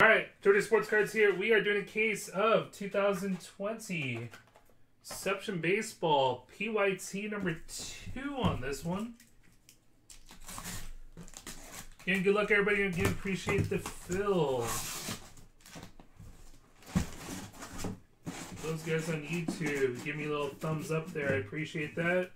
All right, Dirty Sports Cards here. We are doing a case of 2020 Inception Baseball PYT number two on this one. Again, good luck, everybody. Again, appreciate the fill. Those guys on YouTube, give me a little thumbs up there. I appreciate that.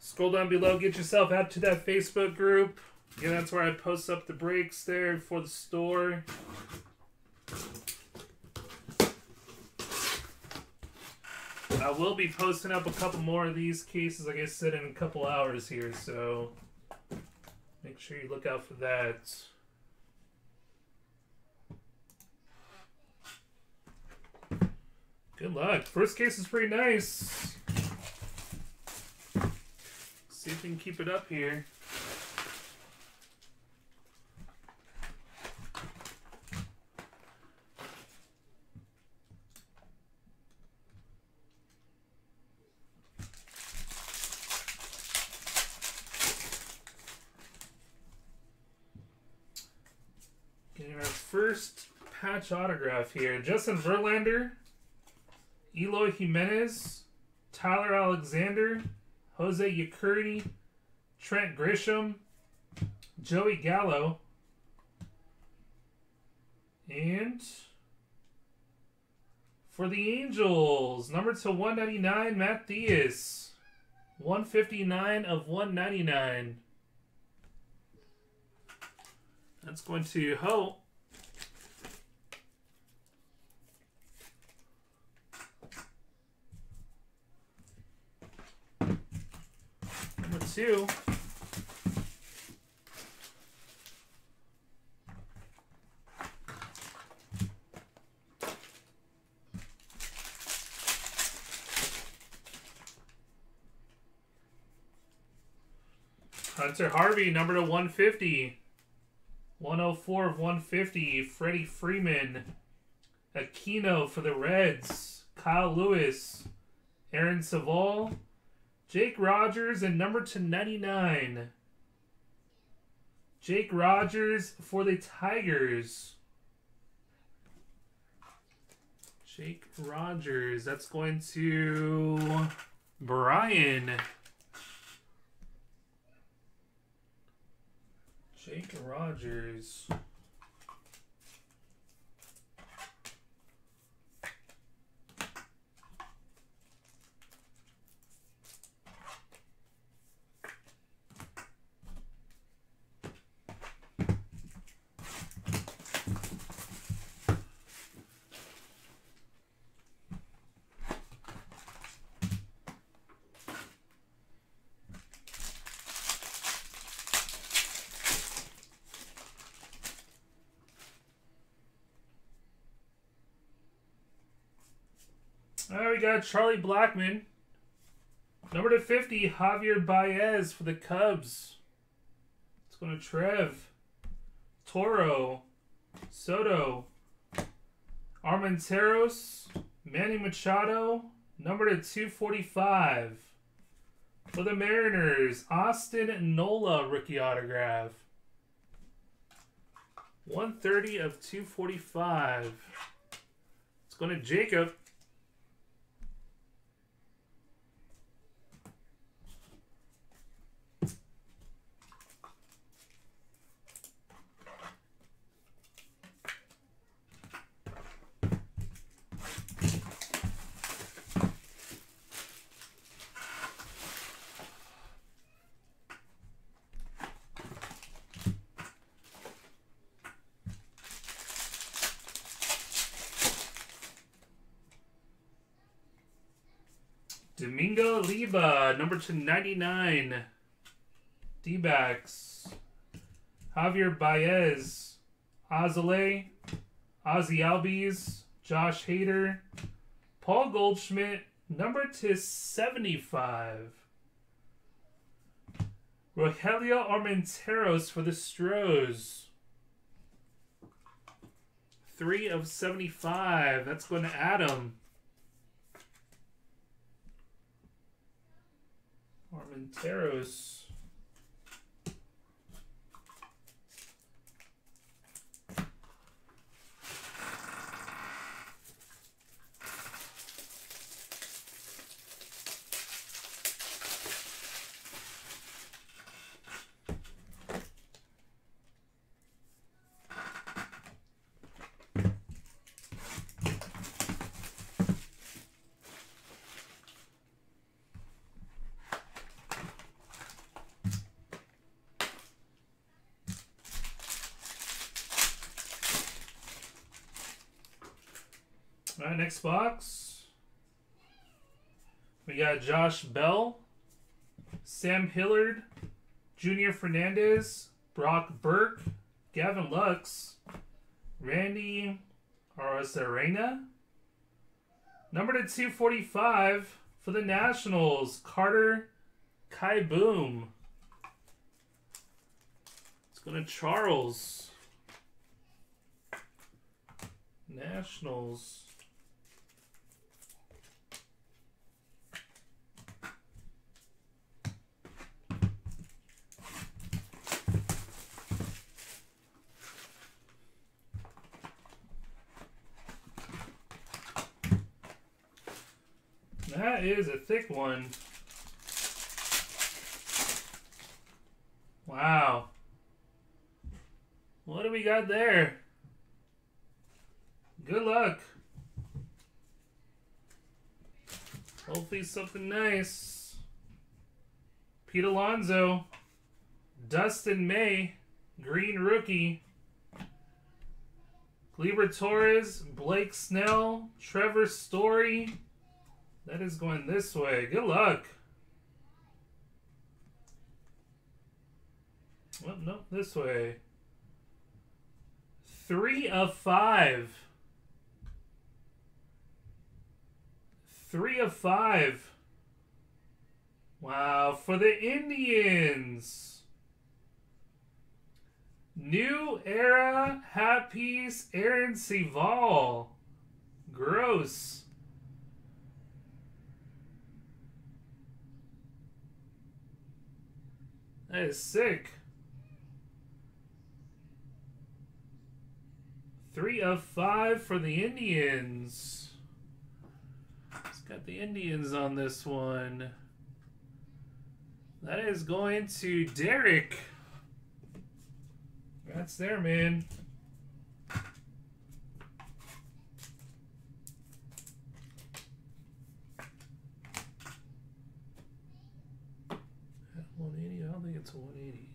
Scroll down below, get yourself out to that Facebook group. Yeah, that's where I post up the breaks there for the store. I will be posting up a couple more of these cases, like I said, in a couple hours here, so make sure you look out for that. Good luck. First case is pretty nice. See if we can keep it up here. Autograph here. Justin Verlander, Eloy Jimenez, Tyler Alexander, Jose Urquidy, Trent Grisham, Joey Gallo, and for the Angels, number to 199, Matt Diaz. 159 of 199. That's going to Ho. Number two. Hunter Harvey, number to 150. 104 of 150. Freddie Freeman. Aquino for the Reds. Kyle Lewis. Aaron Civale. Jake Rogers and number to 99. Jake Rogers for the Tigers. Jake Rogers. That's going to Brian. Jake Rogers. All right, we got Charlie Blackmon. Number to 50, Javier Baez for the Cubs. It's going to Trev. Toro. Soto. Armenteros. Manny Machado. Number to 245. For the Mariners, Austin Nola rookie autograph. 130 of 245. It's going to Jacob. Domingo Leyba, number to 99. D-backs. Javier Baez. Azale. Ozzy Albies. Josh Hader. Paul Goldschmidt, number to 75. Rogelio Armenteros for the Stros. Three of 75. That's going to Adam. Armenteros. Right, next box. We got Josh Bell, Sam Hilliard, Junior Fernandez, Brock Burke, Gavin Lux, Randy Arozarena. Number to 245 for the Nationals, Carter Kieboom. Let's go to Charles. Nationals. That is a thick one. Wow. What do we got there? Good luck. Hopefully something nice. Pete Alonso. Dustin May. Green rookie. Gleyber Torres. Blake Snell. Trevor Story. That is going this way. Good luck. Oh, no, this way. Three of five. Three of five. Wow, for the Indians. New era hat piece, Aaron Civale. Gross. That is sick. Three of five for the Indians. It's got the Indians on this one. That is going to Derek. That's there, man. it's 180.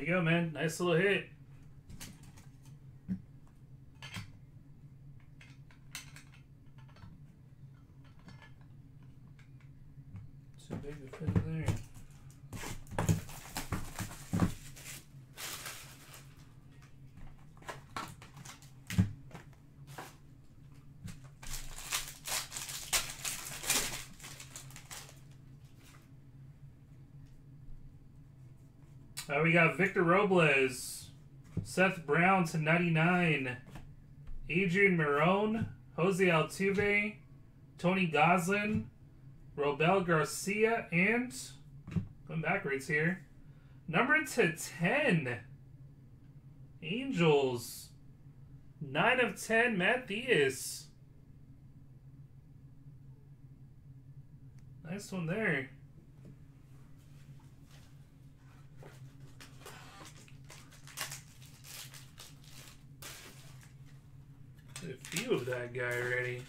There you go, man. Nice little hit. Too big to fit there. Uh, we got Victor Robles, Seth Brown to 99, Adrian Marone, Jose Altuve, Tony Gonsolin, Robel Garcia, and going backwards here, number to 10, Angels, 9 of 10, Matt Diaz. Nice one there. Few of that guy already.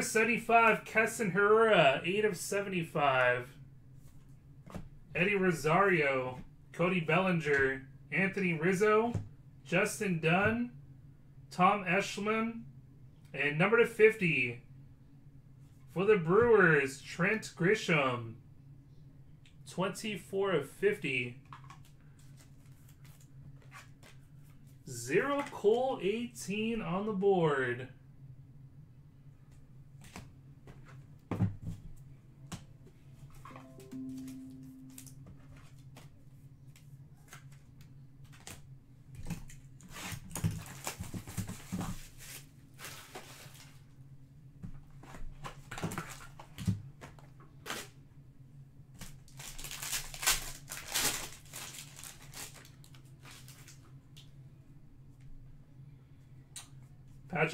To 75, Keston Hiura, 8 of 75. Eddie Rosario, Cody Bellinger, Anthony Rizzo, Justin Dunn, Tom Eschliman, and number to 50 for the Brewers, Trent Grisham, 24 of 50. Zero Cole 18 on the board.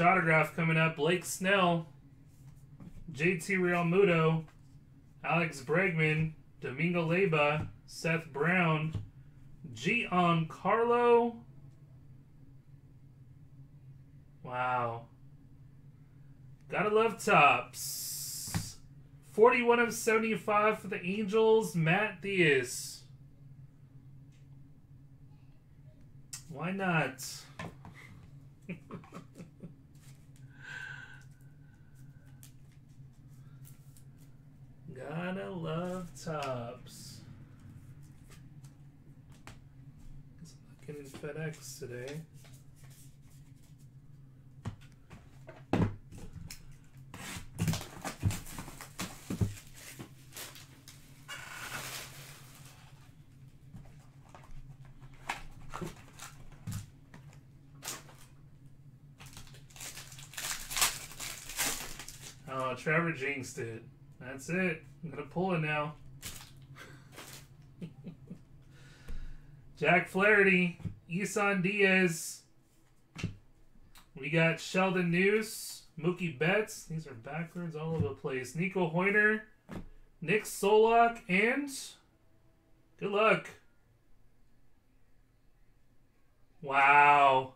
Autograph coming up. Blake Snell, JT Realmuto, Alex Bregman, Domingo Leyba, Seth Brown, Giancarlo. Wow. Gotta love Topps. 41 of 75 for the Angels, Matt Diaz. Why not? Gotta love Topps. Looking in FedEx today. Oh, Trevor jinxed it. That's it. I'm gonna pull it now. Jack Flaherty, Isan Diaz. We got Sheldon Neuse, Mookie Betts. These are backwards all over the place. Nico Hoerner, Nick Solak, and good luck. Wow.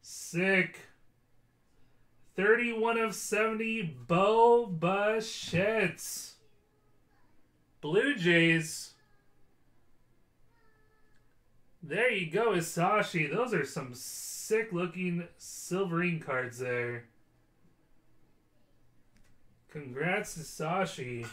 Sick. 31 of 70, Bo Bichette. Blue Jays. There you go, Isashi. Those are some sick looking silverine cards there. Congrats, Isashi.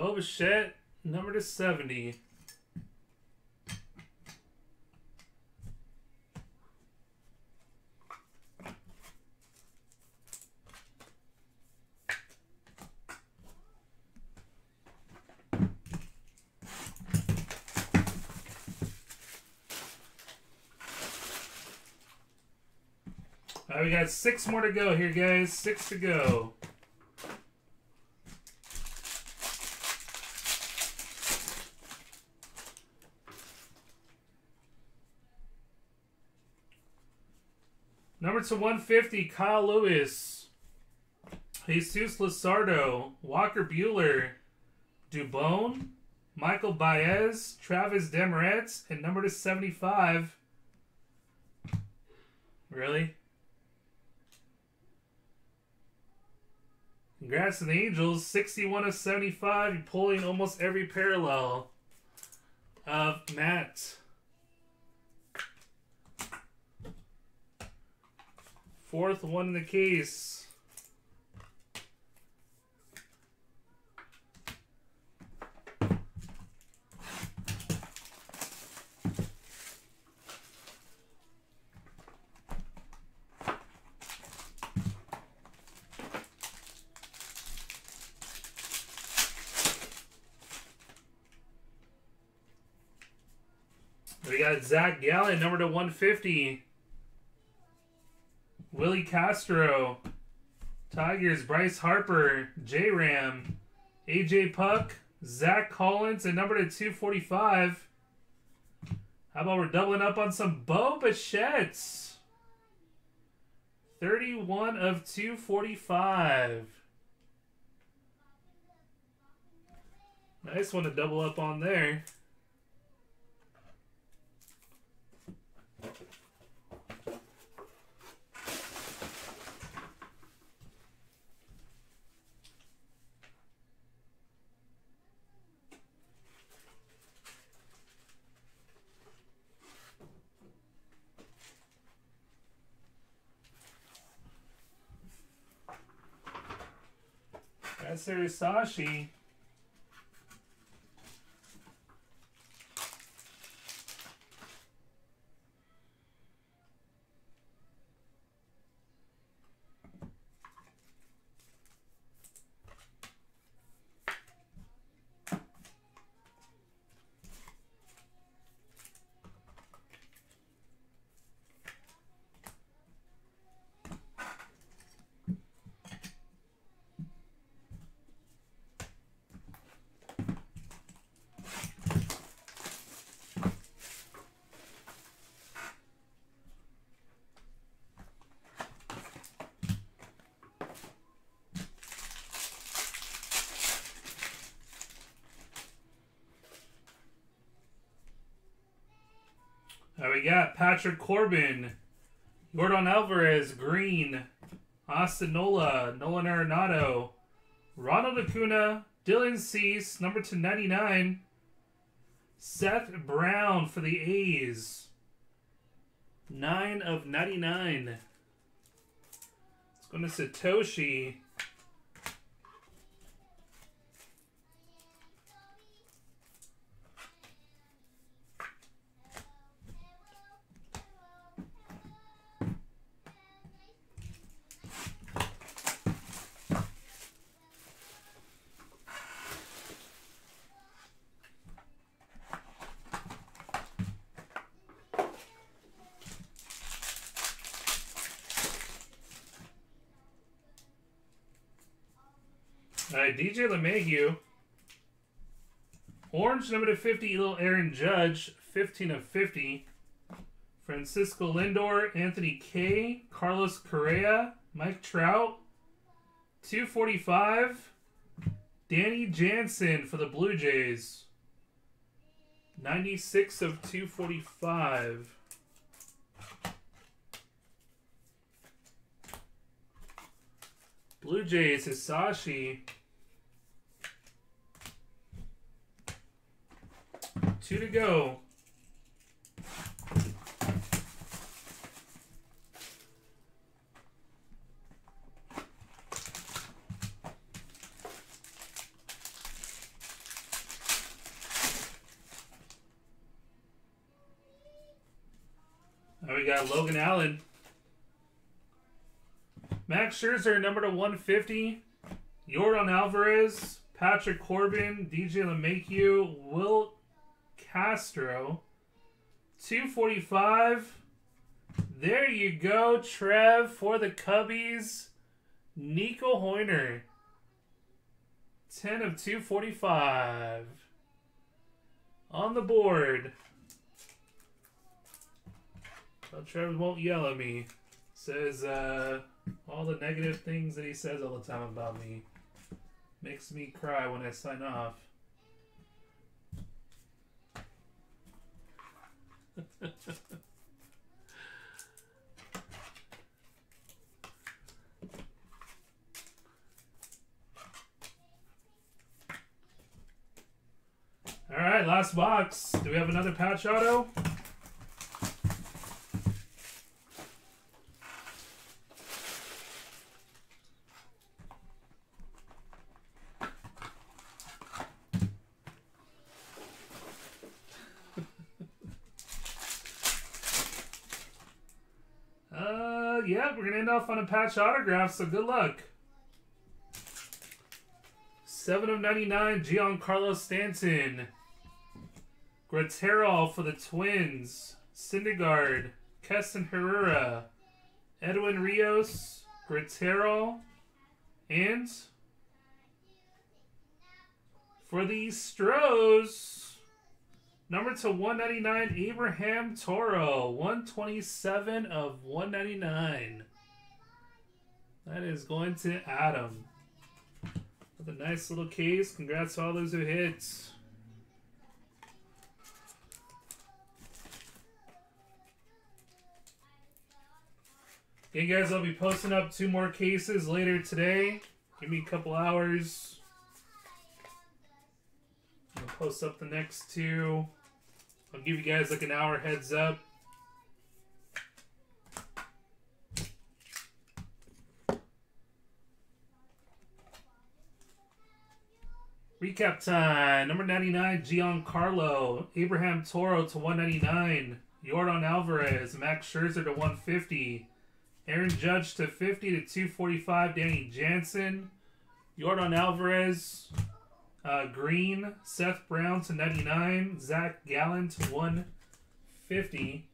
Bo Bichette, number to 70. All right, we got six more to go here, guys. Six to go. Number to 150, Kyle Lewis, Jesus Luzardo, Walker Buehler, Dubone, Michael Baez, Travis Demeritte, and number to 75. Really? Congrats to the Angels. 61 of 75. You're pulling almost every parallel of Matt. Fourth one in the case. We got Zach Gallen, number to 150. Willi Castro. Tigers, Bryce Harper, J Ram, AJ Puk, Zach Collins, and number to 245. How about we're doubling up on some Bo Bichettes? 31 of 245. Nice one to double up on there. Sashi. We got Patrick Corbin, Yordan Alvarez, Green, Austin Nola, Nolan Arenado, Ronald Acuna, Dylan Cease, number to 99, Seth Brown for the A's. 9 of 99. It's going to Satoshi. Right, DJ LeMahieu. Orange number to 50, little Aaron Judge, 15 of 50. Francisco Lindor, Anthony Kay, Carlos Correa, Mike Trout, 245. Danny Jansen for the Blue Jays. 96 of 245. Blue Jays, Hisashi. Two to go. Now we got Logan Allen. Max Scherzer, number to 150. Yordan Alvarez, Patrick Corbin, DJ LeMahieu, Will Castro. 245. There you go, Trev, for the Cubbies. Nico Hoerner. 10 of 245. On the board. Well, Trev won't yell at me. Says, uh, all the negative things that he says all the time about me. Makes me cry when I sign off. All right, last box. Do we have another patch auto? Uh, off on a patch autograph, so good luck. 7 of 99, Giancarlo Stanton. Graterol for the Twins. Syndergaard. Keston Hiura. Edwin Rios, Gratero, and for the Stros, number to 199, Abraham Toro, 127 of 199. That is going to Adam. With a nice little case. Congrats to all those who hit. Okay, guys, I'll be posting up two more cases later today. Give me a couple hours. I'll post up the next two. I'll give you guys like an hour heads up. Recap time. Number 99, Giancarlo. Abraham Toro to 199. Yordan Alvarez. Max Scherzer to 150. Aaron Judge to 50 to 245. Danny Jansen. Yordan Alvarez. Uh, Green. Seth Brown to 99. Zach Gallen to 150.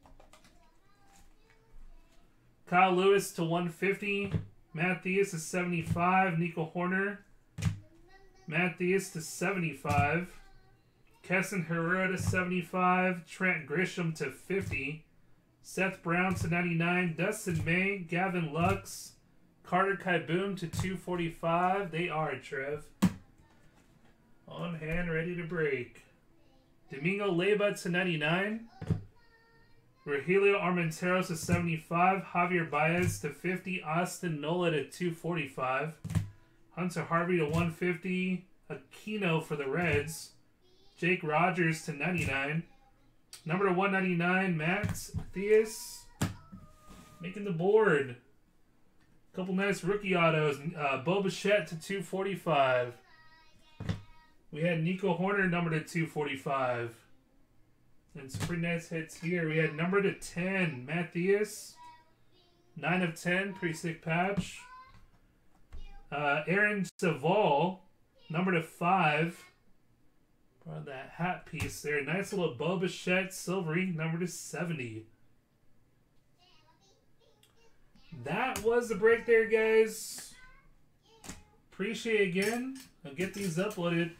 Kyle Lewis to 150. Matt Thaiss to 75. Nico Hoerner Matt Thaiss to 75. Keston Hiura to 75. Trent Grisham to 50. Seth Brown to 99. Dustin May. Gavin Lux. Carter Kieboom to 245. They are, Trev. On hand, ready to break. Domingo Leyba to 99. Rogelio Armenteros to 75. Javier Baez to 50. Austin Nola to 245. Hunter Harvey to 150. Aquino for the Reds. Jake Rogers to 99. Number to 199, Matt Thaiss. Making the board. A Couple nice rookie autos. Uh, Bo Bichette to 245. We had Nico Hoerner number to 245. And some pretty nice hits here. We had number to 10, Matt Thaiss. 9 of 10, pretty sick patch. Uh, Aaron Civale, number to five. Brought that hat piece there. Nice little Bo Bichette silvery, number to 70. That was the break there, guys. Appreciate again. I'll get these uploaded